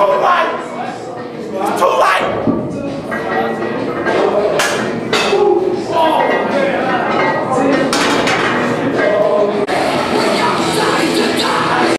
for life.